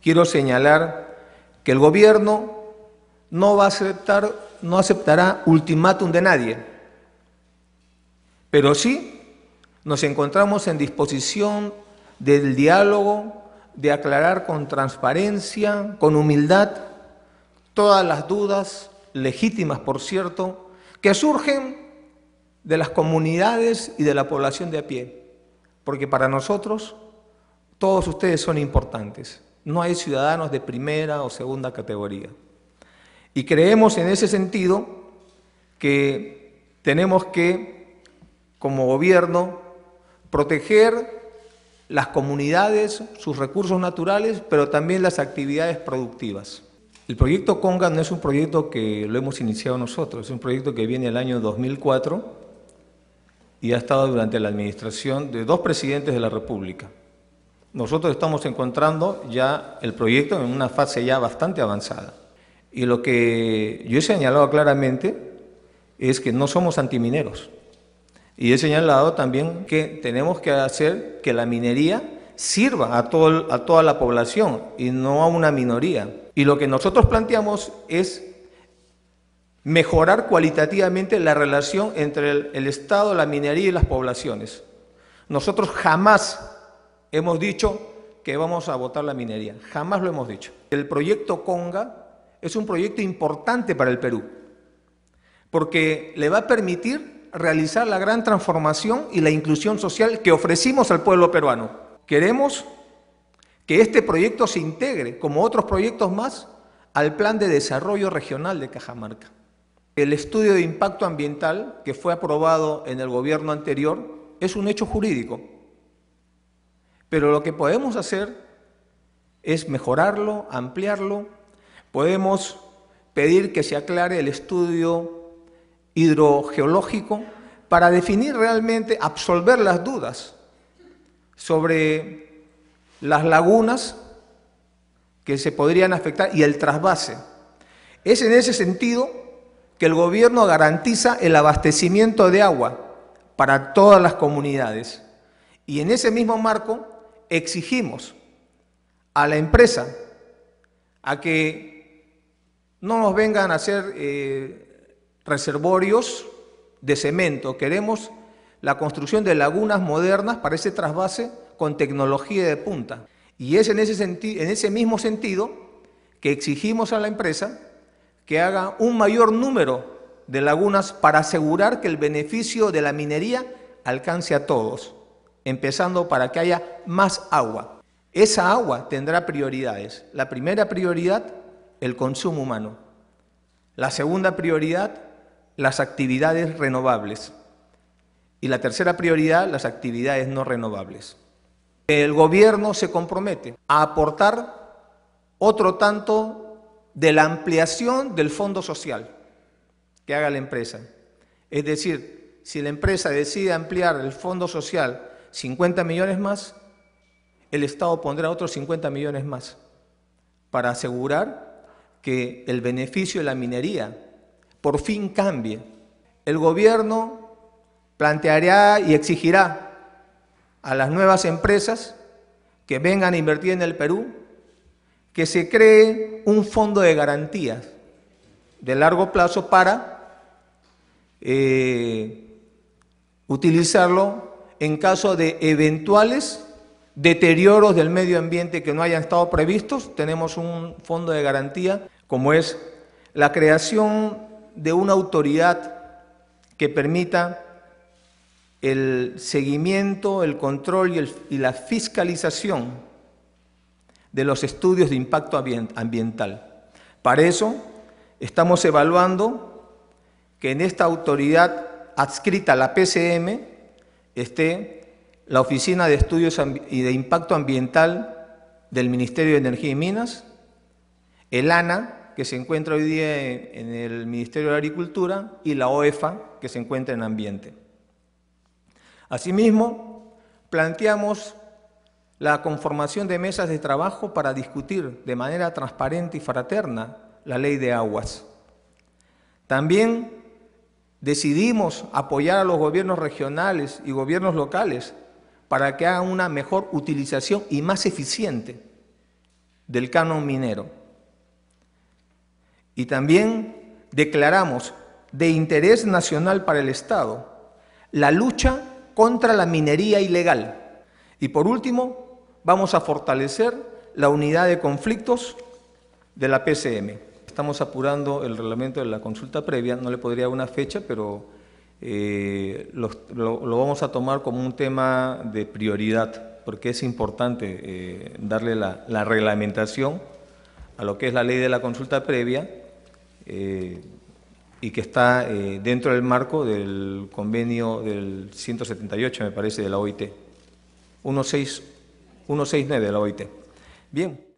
Quiero señalar que el gobierno no va a aceptar, no aceptará ultimátum de nadie, pero sí nos encontramos en disposición del diálogo, de aclarar con transparencia, con humildad, todas las dudas, legítimas por cierto, que surgen de las comunidades y de la población de a pie, porque para nosotros todos ustedes son importantes. No hay ciudadanos de primera o segunda categoría. Y creemos en ese sentido que tenemos que, como gobierno, proteger las comunidades, sus recursos naturales, pero también las actividades productivas. El proyecto Conga no es un proyecto que lo hemos iniciado nosotros, es un proyecto que viene el año 2004 y ha estado durante la administración de dos presidentes de la República. Nosotros estamos encontrando ya el proyecto en una fase ya bastante avanzada. Y lo que yo he señalado claramente es que no somos antimineros. Y he señalado también que tenemos que hacer que la minería sirva a, todo, a toda la población y no a una minoría. Y lo que nosotros planteamos es mejorar cualitativamente la relación entre el, el Estado, la minería y las poblaciones. Nosotros jamás hemos dicho que vamos a votar la minería. Jamás lo hemos dicho. El proyecto Conga es un proyecto importante para el Perú, porque le va a permitir realizar la gran transformación y la inclusión social que ofrecimos al pueblo peruano. Queremos que este proyecto se integre, como otros proyectos más, al Plan de Desarrollo Regional de Cajamarca. El estudio de impacto ambiental que fue aprobado en el gobierno anterior es un hecho jurídico pero lo que podemos hacer es mejorarlo, ampliarlo. Podemos pedir que se aclare el estudio hidrogeológico para definir realmente, absolver las dudas sobre las lagunas que se podrían afectar y el trasvase. Es en ese sentido que el gobierno garantiza el abastecimiento de agua para todas las comunidades. Y en ese mismo marco exigimos a la empresa a que no nos vengan a hacer eh, reservorios de cemento. Queremos la construcción de lagunas modernas para ese trasvase con tecnología de punta. Y es en ese, en ese mismo sentido que exigimos a la empresa que haga un mayor número de lagunas para asegurar que el beneficio de la minería alcance a todos empezando para que haya más agua. Esa agua tendrá prioridades. La primera prioridad, el consumo humano. La segunda prioridad, las actividades renovables. Y la tercera prioridad, las actividades no renovables. El gobierno se compromete a aportar otro tanto de la ampliación del fondo social que haga la empresa. Es decir, si la empresa decide ampliar el fondo social 50 millones más, el Estado pondrá otros 50 millones más para asegurar que el beneficio de la minería por fin cambie. El gobierno planteará y exigirá a las nuevas empresas que vengan a invertir en el Perú que se cree un fondo de garantías de largo plazo para eh, utilizarlo en caso de eventuales deterioros del medio ambiente que no hayan estado previstos, tenemos un fondo de garantía, como es la creación de una autoridad que permita el seguimiento, el control y, la fiscalización de los estudios de impacto ambiental. Para eso estamos evaluando que en esta autoridad adscrita a la PCM esté la Oficina de Estudios y de Impacto Ambiental del Ministerio de Energía y Minas, el ANA, que se encuentra hoy día en el Ministerio de Agricultura, y la OEFA, que se encuentra en Ambiente. Asimismo, planteamos la conformación de mesas de trabajo para discutir de manera transparente y fraterna la ley de aguas. También decidimos apoyar a los gobiernos regionales y gobiernos locales para que hagan una mejor utilización y más eficiente del canon minero. Y también declaramos de interés nacional para el Estado la lucha contra la minería ilegal. Y por último, vamos a fortalecer la unidad de conflictos de la PCM. Estamos apurando el reglamento de la consulta previa, no le podría dar una fecha, pero eh, lo, vamos a tomar como un tema de prioridad, porque es importante eh, darle la, reglamentación a lo que es la ley de la consulta previa eh, y que está dentro del marco del convenio del 178, me parece, de la OIT, 169 de la OIT. Bien.